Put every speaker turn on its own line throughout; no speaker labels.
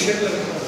Ущерб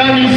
Cani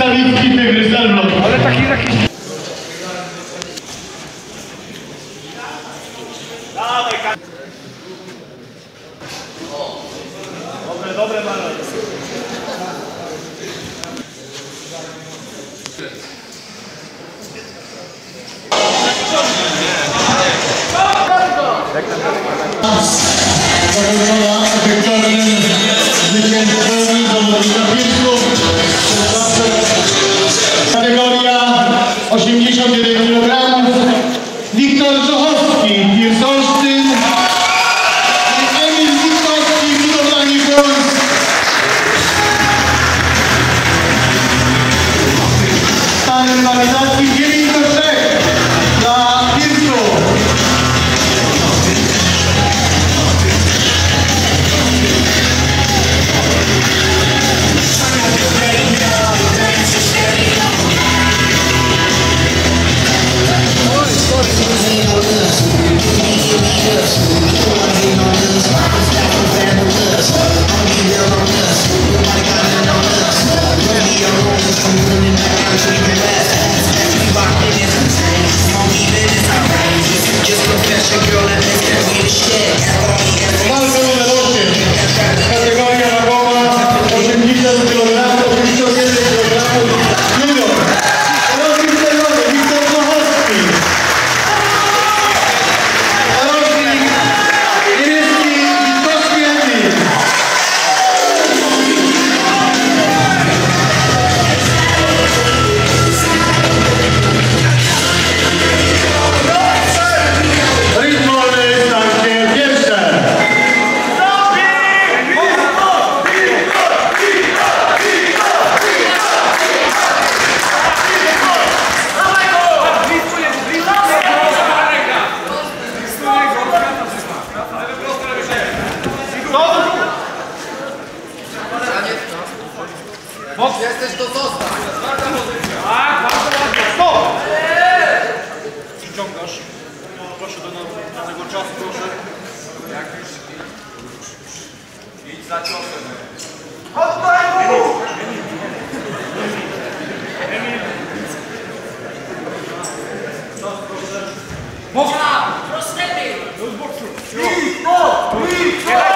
Ponieważ to
właśnie do
danego czasu proszę.
Jak już idź za ciosem.
Oddaj mu! Można!
Rozstępy! Rozboczu! I! O! I! O!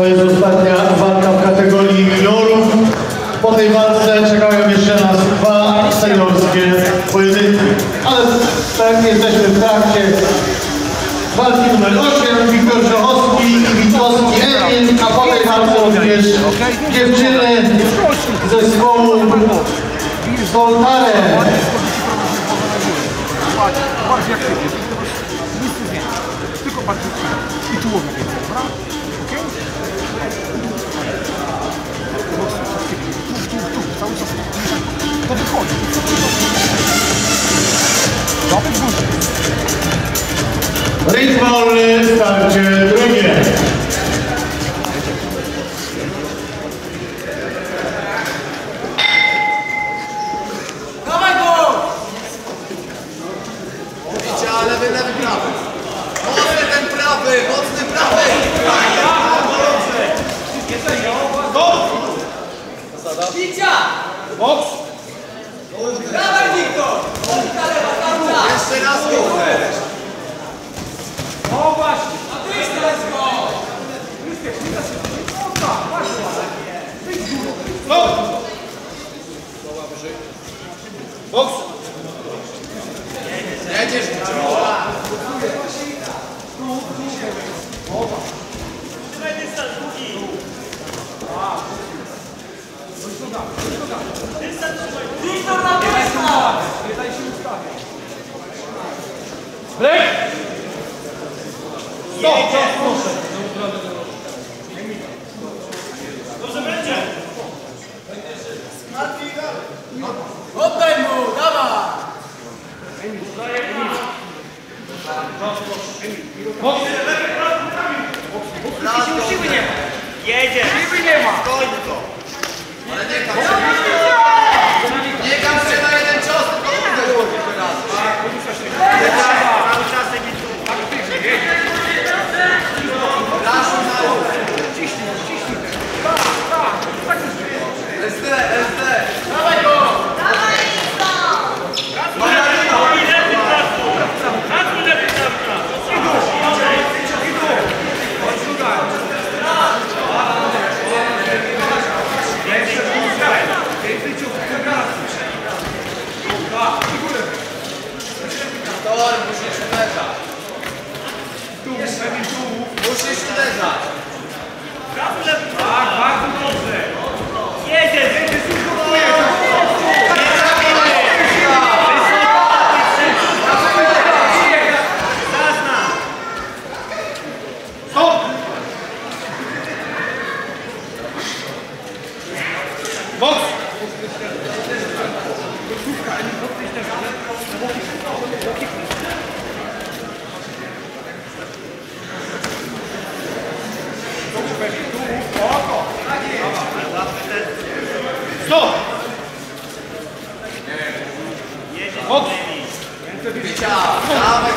To jest ostatnia walka w kategorii juniorów. Po tej walce czekają jeszcze nas dwa seniorskie pojedynki. Ale tak jesteśmy w trakcie walki numer 8. Wiktor Żochowski i Witkowski Emil, a po tej walce również dziewczyny zespołu Voltare.
Bardziej aktywnie. Nic nie. Tylko bardziej i tułowia więcej, dobra? To wychodzi. Dobry górze.
Rytm wolny, starcie drugie.
Oddaj mu, dawaj!
Siły nie ma. Jedzie.
Siły nie ma.
Ale nie
Bicia, dawaj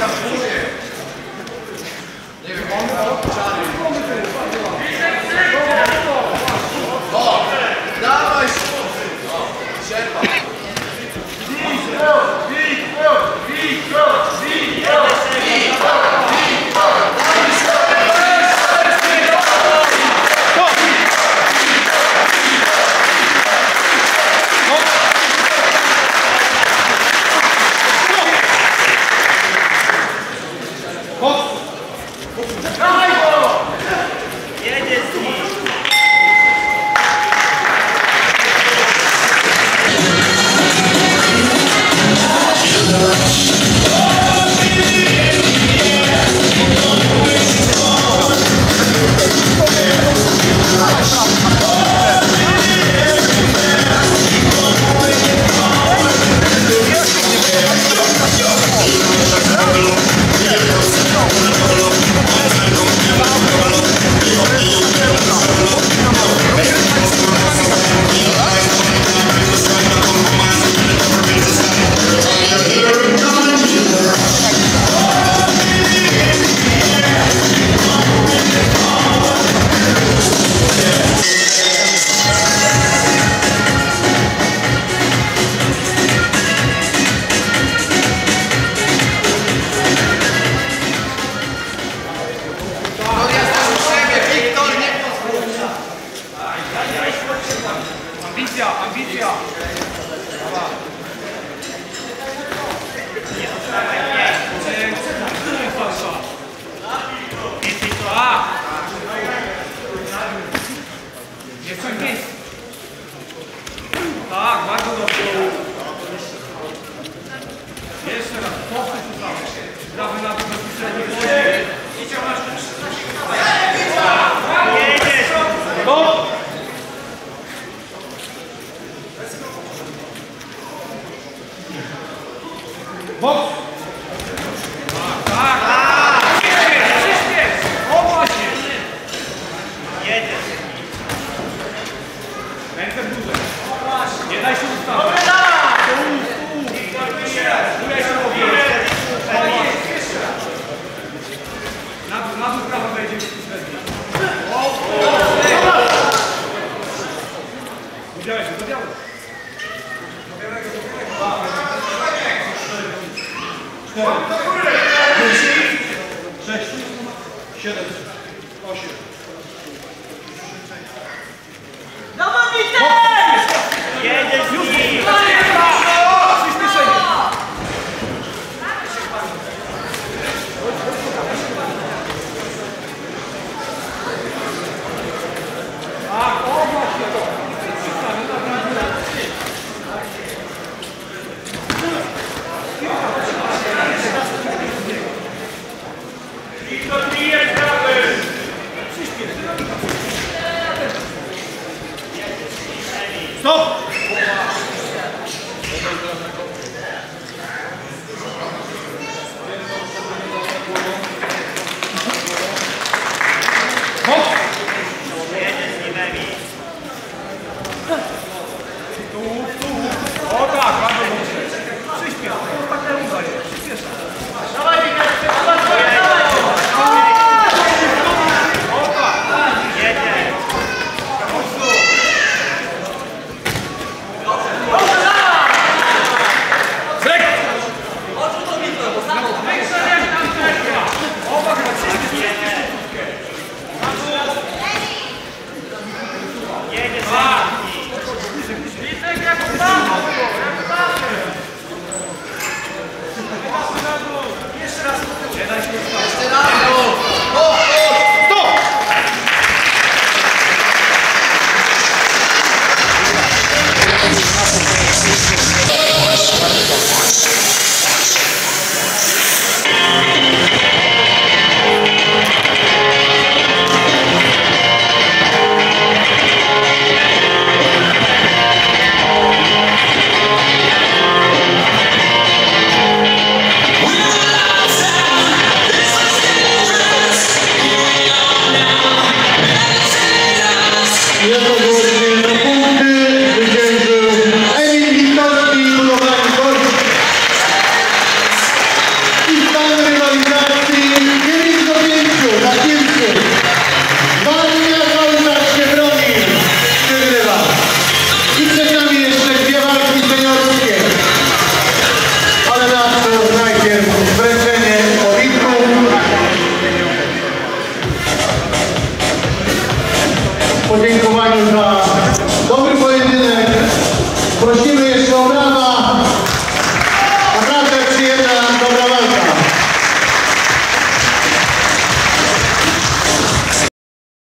Não, não,
não.